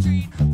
street.